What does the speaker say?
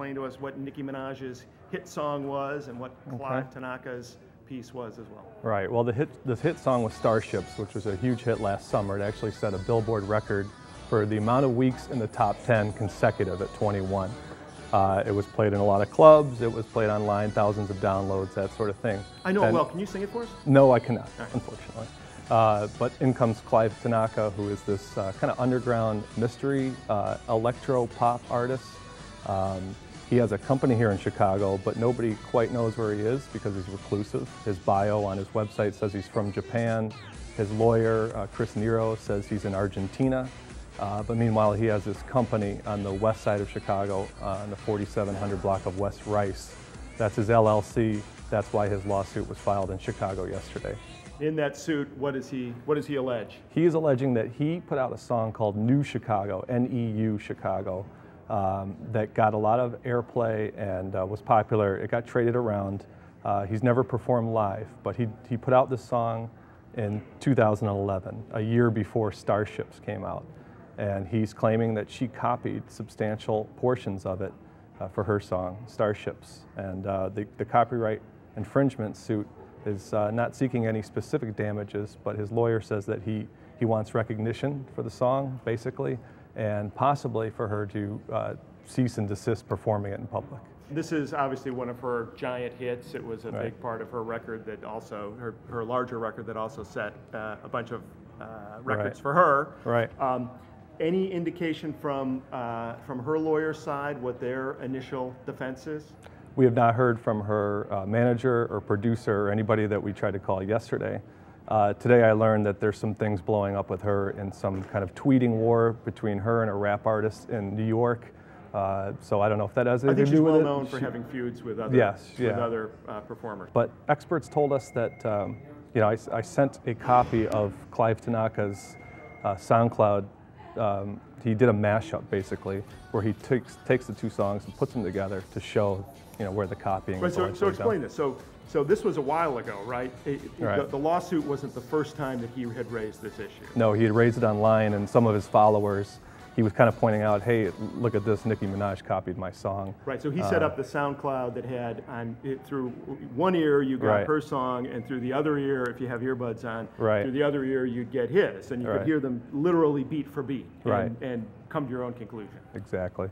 explain to us what Nicki Minaj's hit song was and what Clive Tanaka's piece was as well. Right. Well, the hit the hit song was Starships, which was a huge hit last summer. It actually set a Billboard record for the amount of weeks in the top 10 consecutive at 21. Uh, it was played in a lot of clubs. It was played online, thousands of downloads, that sort of thing. I know it And- well. Can you sing it for us? No, I cannot, unfortunately. Uh, but in comes Clive Tanaka, who is this uh, kind of underground mystery uh, electro pop artist. Um, he has a company here in Chicago, but nobody quite knows where he is because he's reclusive. His bio on his website says he's from Japan. His lawyer, uh, Chris Nero, says he's in Argentina. Uh, but meanwhile, he has this company on the west side of Chicago, uh, on the 4700 block of West Rice. That's his LLC. That's why his lawsuit was filed in Chicago yesterday. In that suit, what is he? What does he allege? He is alleging that he put out a song called Neu Chicago, N-E-U Chicago, um, that got a lot of airplay and uh, was popular. It got traded around. Uh, he's never performed live, but he, he put out this song in 2011, a year before Starships came out. And he's claiming that she copied substantial portions of it uh, for her song, Starships. And uh, the, the copyright infringement suit is uh, not seeking any specific damages, but his lawyer says that he, he wants recognition for the song, basically, and possibly for her to uh, cease and desist performing it in public. This is obviously one of her giant hits. It was a Right. big part of her record that also, her, her larger record that also set uh, a bunch of uh, records Right. for her. Right. Um, any indication from, uh, from her lawyer's side what their initial defense is? We have not heard from her uh, manager or producer or anybody that we tried to call yesterday. Uh, today I learned that there's some things blowing up with her in some kind of tweeting war between her and a rap artist in New York. Uh, so I don't know if that has anything to do with it. I she's well known for She- having feuds with other, Yes, with yeah. other uh, performers. But experts told us that, um, you know, I, I sent a copy of Clive Tanaka's uh, SoundCloud. Um, he did a mashup basically, where he takes takes the two songs and puts them together to show, you know, where the copying. Right, was so, so explain this. So, so this was a while ago, right? It- it- Right. The, the lawsuit wasn't the first time that he had raised this issue. No, he had raised it online, and some of his followers, he was kind of pointing out, hey, look at this, Nicki Minaj copied my song. Right, so he Uh, set up the SoundCloud that had on it, through one ear you got Right. her song, and through the other ear, if you have earbuds on, Right. through the other ear you'd get his, and you could hear them literally beat for beat, and, Right. and come to your own conclusion. Exactly.